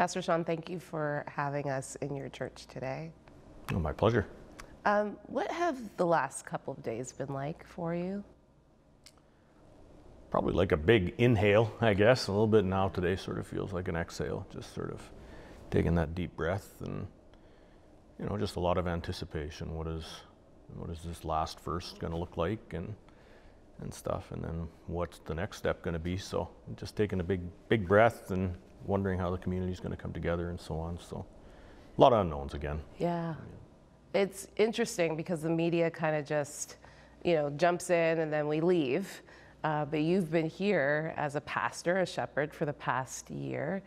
Pastor Sean, thank you for having us in your church today. Oh, my pleasure. Um, what have the last couple of days been like for you? Probably like a big inhale, I guess. A little bit now today sort of feels like an exhale, just sort of taking that deep breath and, you know, just a lot of anticipation. What is, what is this last verse going to look like and, and stuff? And then what's the next step going to be? So just taking a big, big breath and wondering how the community is going to come together and so on. So a lot of unknowns again. Yeah. It's interesting because the media kind of just, you know, jumps in and then we leave. Uh, but you've been here as a pastor, a shepherd for the past year.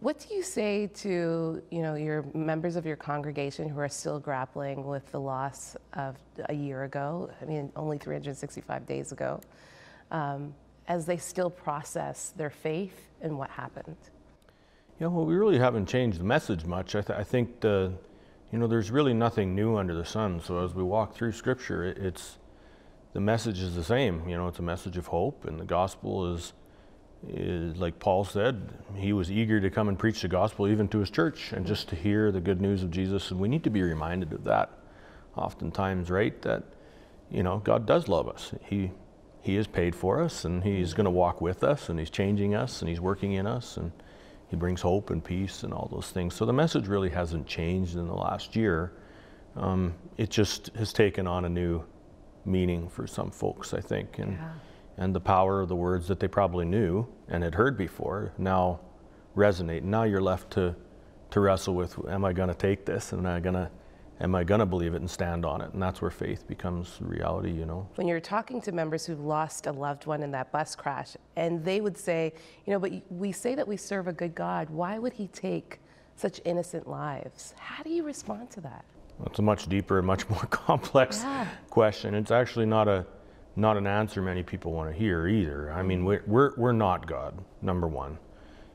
What do you say to, you know, your members of your congregation who are still grappling with the loss of a year ago? I mean, only 365 days ago, um, as they still process their faith and what happened. Yeah, well, we really haven't changed the message much. I, th- I think the, you know, there's really nothing new under the sun. So as we walk through Scripture, it, it's the message is the same. You know, it's a message of hope, and the gospel is, is like Paul said, he was eager to come and preach the gospel even to his church, and just to hear the good news of Jesus. And we need to be reminded of that, oftentimes, right? That you know, God does love us. He he has paid for us, and He's going to walk with us, and He's changing us, and He's working in us, and He brings hope and peace and all those things. So the message really hasn't changed in the last year. Um, it just has taken on a new meaning for some folks, I think, and yeah. and the power of the words that they probably knew and had heard before now resonate. Now you're left to to wrestle with: Am I going to take this? And am I going to am I going to believe it and stand on it? And that's where faith becomes reality, you know. When you're talking to members who've lost a loved one in that bus crash, and they would say, you know, but we say that we serve a good God. Why would He take such innocent lives? How do you respond to that? It's a much deeper and much more complex yeah. question. It's actually not a not an answer many people want to hear either. I mean, mm-hmm. we're, we're, we're not God, number one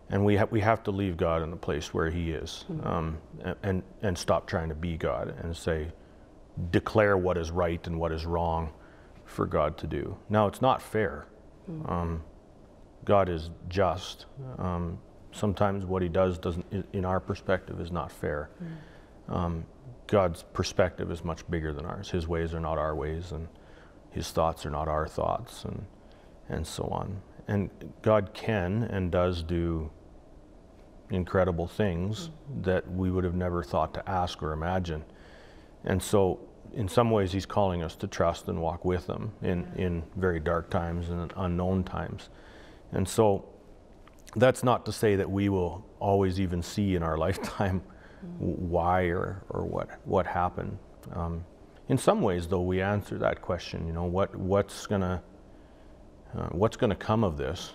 and we have we have to leave God in the place where He is, mm-hmm. um, and and stop trying to be God and say, declare what is right and what is wrong, for God to do. Now it's not fair. Mm-hmm. Um, God is just. Um, sometimes what He does doesn't, in our perspective, is not fair. Mm-hmm. God's perspective is much bigger than ours. His ways are not our ways, and His thoughts are not our thoughts, and and so on. And God can and does do incredible things mm-hmm. that we would have never thought to ask or imagine. And so, in some ways, He's calling us to trust and walk with Him in, in very dark times and unknown times. And so, that's not to say that we will always even see in our lifetime mm-hmm. why or, or what, what happened. Um, in some ways, though, we answer that question. You know, what, what's going to uh, what's going to come of this?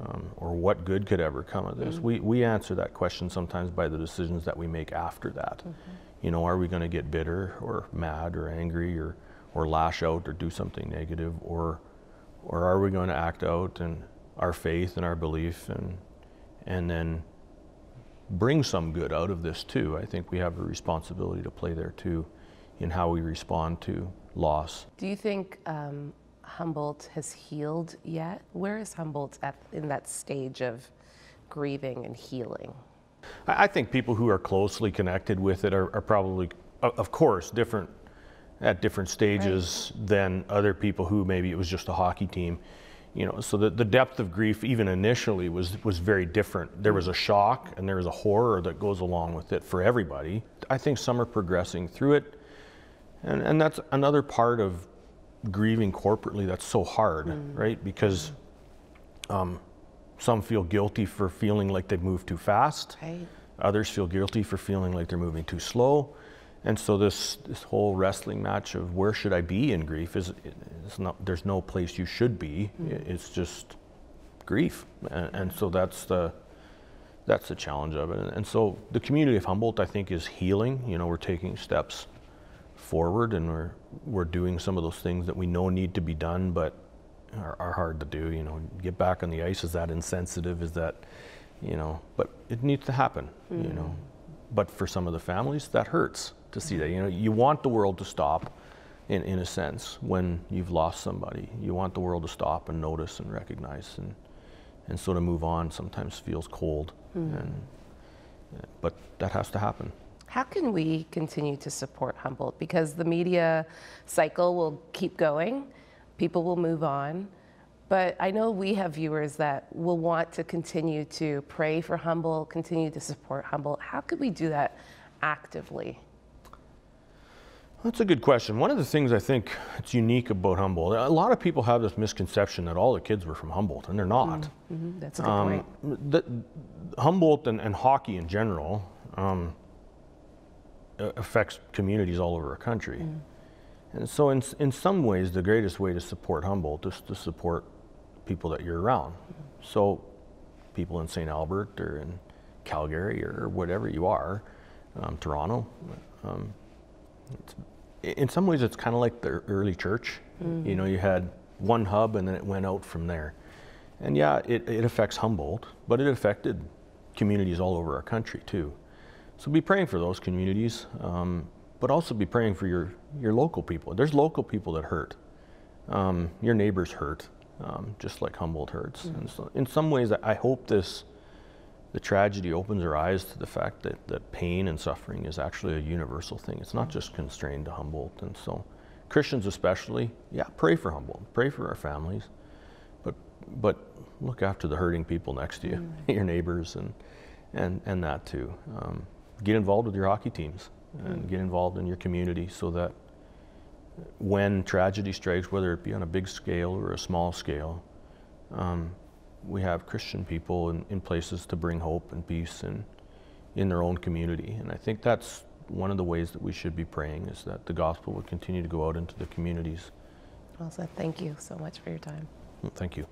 um, or what good could ever come of this? Mm-hmm. We, we answer that question sometimes by the decisions that we make after that. Mm-hmm. You know, are we going to get bitter or mad or angry or, or lash out or do something negative or, or are we going to act out and our faith and our belief and, and then bring some good out of this too? I think we have a responsibility to play there too in how we respond to loss. Do you think um, Humboldt has healed yet? Where is Humboldt at, in that stage of grieving and healing? I think people who are closely connected with it are, are probably, of course, different at different stages right. than other people who maybe it was just a hockey team. You know, so the, the depth of grief, even initially, was was very different. There was a mm. shock and there was a horror that goes along with it for everybody. I think some are progressing through it, and and that's another part of grieving corporately that's so hard, mm. right? Because um, some feel guilty for feeling like they've moved too fast. Right. Others feel guilty for feeling like they're moving too slow. And so this this whole wrestling match of where should I be in grief is it's not there's no place you should be. Mm. It's just grief, and, and, so that's the that's the challenge of it. And so the community of Humboldt, I think, is healing. You know, we're taking steps forward and we're we're doing some of those things that we know need to be done but are, are, hard to do you know get back on the ice is that insensitive is that you know but it needs to happen mm. you know but for some of the families that hurts to see that you know you want the world to stop in, in a sense when you've lost somebody you want the world to stop and notice and recognize and and so to move on sometimes feels cold mm. and But that has to happen. How can we continue to support Humboldt? Because the media cycle will keep going, people will move on. But I know we have viewers that will want to continue to pray for Humboldt, continue to support Humboldt. How could we do that actively? That's a good question. One of the things I think it's unique about Humboldt, a lot of people have this misconception that all the kids were from Humboldt, and they're not. Mhm, That's a good Um, point. the, Humboldt and, and hockey in general um, affects communities all over our country. And so, in, in some ways, the greatest way to support Humboldt is to support people that you're around. So, people in St. Albert or in Calgary or whatever you are, um, Toronto. Um, it's, in some ways, it's kind of like the early church. You know, you had one hub and then it went out from there. And yeah, it, it affects Humboldt, but it affected communities all over our country too. So be praying for those communities, um, but also be praying for your, your local people. There's local people that hurt. Um, your neighbors hurt, um, just like Humboldt hurts. And so in some ways, I- hope this, the tragedy opens our eyes to the fact that, that pain and suffering is actually a universal thing. It's not just constrained to Humboldt. And so Christians especially, yeah, pray for Humboldt, pray for our families, but, but look after the hurting people next to you, your neighbors and, and, and that too. Um, get involved with your hockey teams and get involved in your community so that when tragedy strikes, whether it be on a big scale or a small scale, um, we have Christian people in, in places to bring hope and peace and in their own community. And I think that's one of the ways that we should be praying is that the gospel would continue to go out into the communities. Well said. Thank you so much for your time. Thank you.